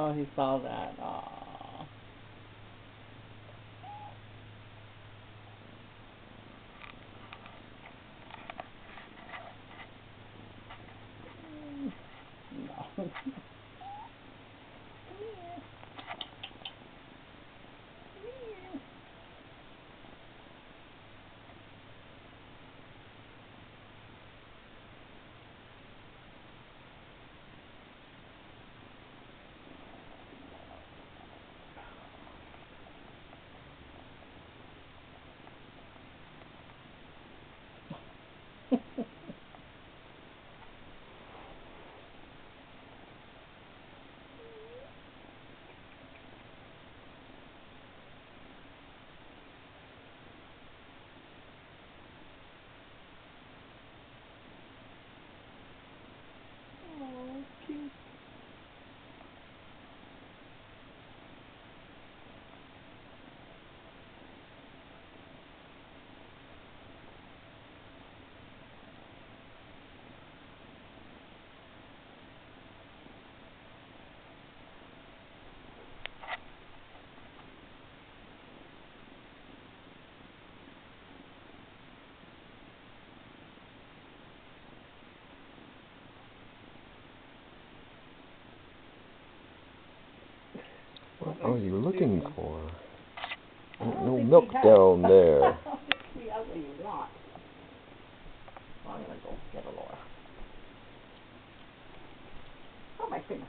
Oh, he saw that. Aww. Are you looking for? No milk down there. I don't think he has what you want. I'm gonna go get a Laura. Oh my goodness.